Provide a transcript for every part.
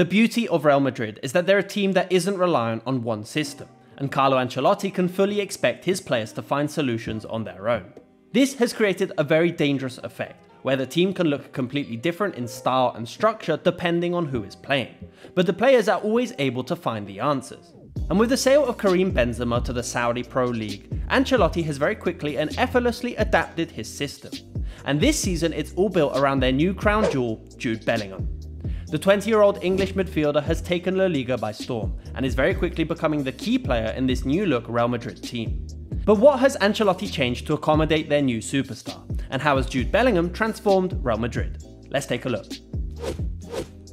The beauty of Real Madrid is that they're a team that isn't reliant on one system, and Carlo Ancelotti can fully expect his players to find solutions on their own. This has created a very dangerous effect, where the team can look completely different in style and structure depending on who is playing, but the players are always able to find the answers. And with the sale of Karim Benzema to the Saudi Pro League, Ancelotti has very quickly and effortlessly adapted his system. And this season it's all built around their new crown jewel, Jude Bellingham. The 20 year old English midfielder has taken La Liga by storm and is very quickly becoming the key player in this new look Real Madrid team. But what has Ancelotti changed to accommodate their new superstar? And how has Jude Bellingham transformed Real Madrid? Let's take a look.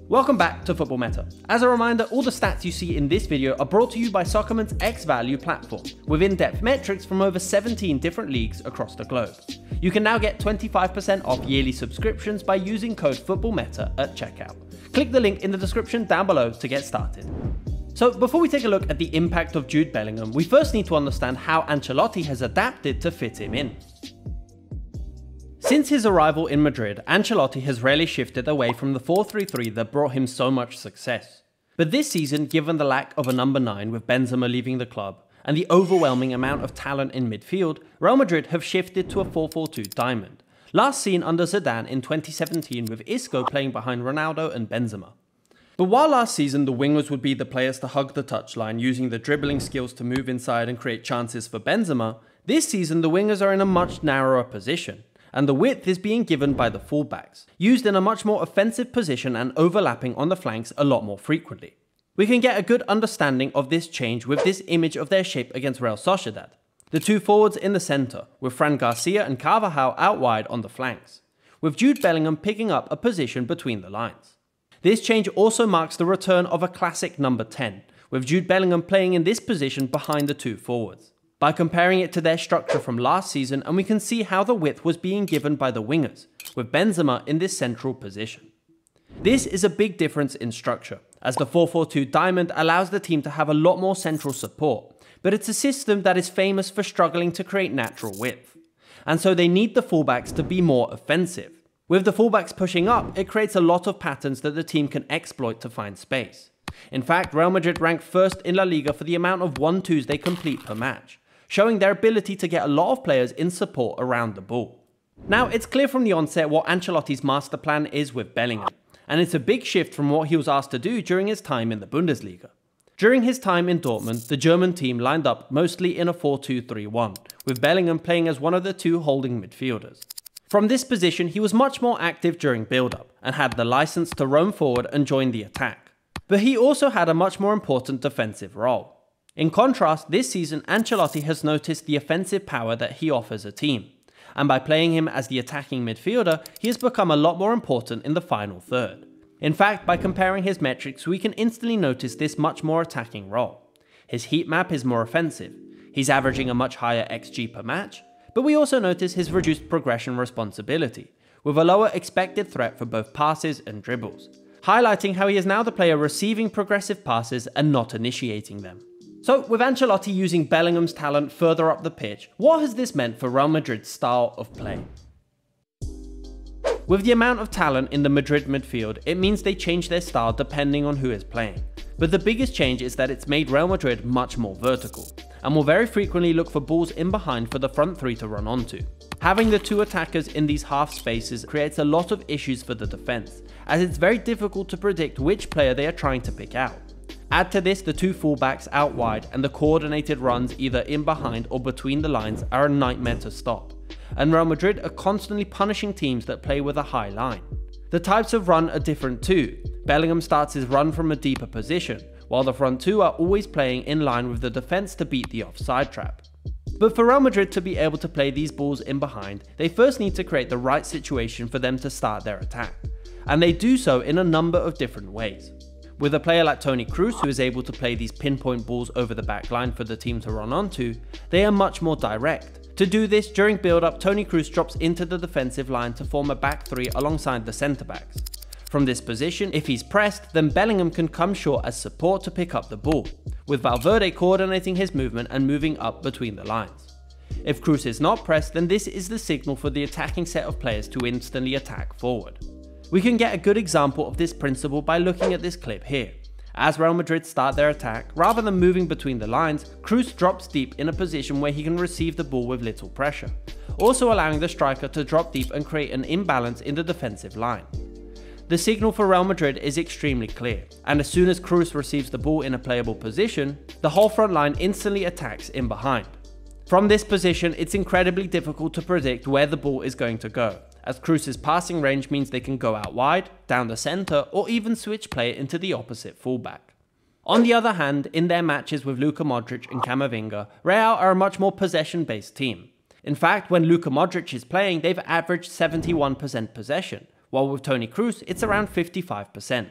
Welcome back to Football Meta. As a reminder, all the stats you see in this video are brought to you by Soccerment's X-Value platform, with in-depth metrics from over 17 different leagues across the globe. You can now get 25% off yearly subscriptions by using code FootballMeta at checkout. Click the link in the description down below to get started. So before we take a look at the impact of Jude Bellingham, we first need to understand how Ancelotti has adapted to fit him in. Since his arrival in Madrid, Ancelotti has rarely shifted away from the 4-3-3 that brought him so much success. But this season, given the lack of a number 9 with Benzema leaving the club, and the overwhelming amount of talent in midfield, Real Madrid have shifted to a 4-4-2 diamond, last seen under Zidane in 2017 with Isco playing behind Ronaldo and Benzema. But while last season the wingers would be the players to hug the touchline using the dribbling skills to move inside and create chances for Benzema, this season the wingers are in a much narrower position, and the width is being given by the fullbacks, used in a much more offensive position and overlapping on the flanks a lot more frequently. We can get a good understanding of this change with this image of their shape against Real Sociedad. The two forwards in the centre, with Fran Garcia and Carvajal out wide on the flanks, with Jude Bellingham picking up a position between the lines. This change also marks the return of a classic number 10, with Jude Bellingham playing in this position behind the two forwards by comparing it to their structure from last season and we can see how the width was being given by the wingers, with Benzema in this central position. This is a big difference in structure, as the 4-4-2 diamond allows the team to have a lot more central support, but it's a system that is famous for struggling to create natural width. And so they need the fullbacks to be more offensive. With the fullbacks pushing up, it creates a lot of patterns that the team can exploit to find space. In fact, Real Madrid rank first in La Liga for the amount of 1-2s they complete per match, showing their ability to get a lot of players in support around the ball. Now, it's clear from the onset what Ancelotti's master plan is with Bellingham, and it's a big shift from what he was asked to do during his time in the Bundesliga. During his time in Dortmund, the German team lined up mostly in a 4-2-3-1, with Bellingham playing as one of the two holding midfielders. From this position, he was much more active during build-up, and had the license to roam forward and join the attack. But he also had a much more important defensive role. In contrast, this season Ancelotti has noticed the offensive power that he offers a team, and by playing him as the attacking midfielder, he has become a lot more important in the final third. In fact, by comparing his metrics, we can instantly notice this much more attacking role. His heat map is more offensive, he's averaging a much higher XG per match, but we also notice his reduced progression responsibility, with a lower expected threat for both passes and dribbles, highlighting how he is now the player receiving progressive passes and not initiating them. So, with Ancelotti using Bellingham's talent further up the pitch, what has this meant for Real Madrid's style of play? With the amount of talent in the Madrid midfield, it means they change their style depending on who is playing. But the biggest change is that it's made Real Madrid much more vertical, and will very frequently look for balls in behind for the front three to run onto. Having the two attackers in these half spaces creates a lot of issues for the defence, as it's very difficult to predict which player they are trying to pick out. Add to this the two fullbacks out wide and the coordinated runs either in behind or between the lines are a nightmare to stop. And Real Madrid are constantly punishing teams that play with a high line. The types of run are different too. Bellingham starts his run from a deeper position, while the front two are always playing in line with the defence to beat the offside trap. But for Real Madrid to be able to play these balls in behind, they first need to create the right situation for them to start their attack. And they do so in a number of different ways. With a player like Toni Kroos, who is able to play these pinpoint balls over the back line for the team to run onto, they are much more direct. To do this, during build-up, Toni Kroos drops into the defensive line to form a back three alongside the centre backs. From this position, if he's pressed, then Bellingham can come short as support to pick up the ball, with Valverde coordinating his movement and moving up between the lines. If Kroos is not pressed, then this is the signal for the attacking set of players to instantly attack forward. We can get a good example of this principle by looking at this clip here. As Real Madrid start their attack, rather than moving between the lines, Kroos drops deep in a position where he can receive the ball with little pressure, also allowing the striker to drop deep and create an imbalance in the defensive line. The signal for Real Madrid is extremely clear, and as soon as Kroos receives the ball in a playable position, the whole front line instantly attacks in behind. From this position, it's incredibly difficult to predict where the ball is going to go, as Kroos's passing range means they can go out wide, down the centre, or even switch play into the opposite fullback. On the other hand, in their matches with Luka Modric and Camavinga, Real are a much more possession-based team. In fact, when Luka Modric is playing, they've averaged 71% possession, while with Toni Kroos, it's around 55%.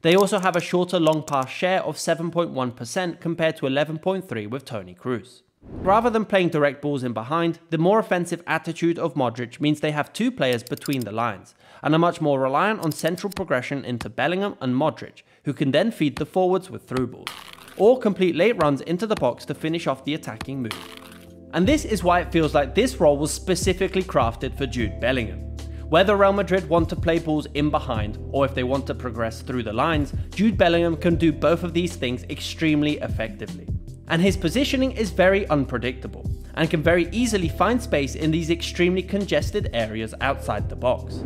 They also have a shorter long pass share of 7.1% compared to 11.3 with Toni Kroos. Rather than playing direct balls in behind, the more offensive attitude of Modric means they have two players between the lines, and are much more reliant on central progression into Bellingham and Modric, who can then feed the forwards with through balls, or complete late runs into the box to finish off the attacking move. And this is why it feels like this role was specifically crafted for Jude Bellingham. Whether Real Madrid want to play balls in behind or if they want to progress through the lines, Jude Bellingham can do both of these things extremely effectively. And his positioning is very unpredictable and can very easily find space in these extremely congested areas outside the box.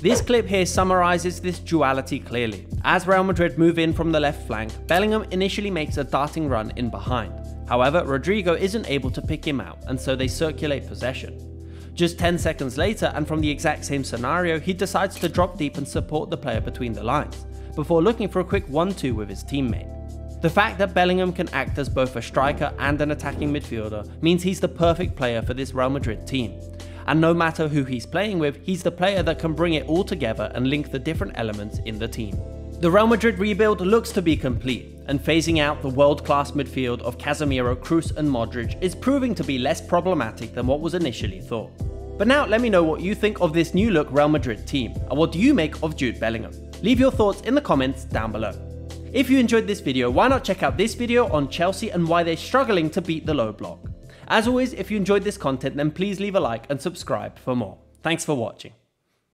This clip here summarizes this duality clearly. As Real Madrid move in from the left flank, Bellingham initially makes a darting run in behind. However, Rodrygo isn't able to pick him out and so they circulate possession. Just 10 seconds later, and from the exact same scenario, he decides to drop deep and support the player between the lines, before looking for a quick 1-2 with his teammate. The fact that Bellingham can act as both a striker and an attacking midfielder means he's the perfect player for this Real Madrid team. And no matter who he's playing with, he's the player that can bring it all together and link the different elements in the team. The Real Madrid rebuild looks to be complete, and phasing out the world-class midfield of Casemiro, Kroos and Modric is proving to be less problematic than what was initially thought. But now let me know what you think of this new look Real Madrid team, and what do you make of Jude Bellingham? Leave your thoughts in the comments down below. If you enjoyed this video, why not check out this video on Chelsea and why they're struggling to beat the low block. As always, if you enjoyed this content, then please leave a like and subscribe for more. Thanks for watching.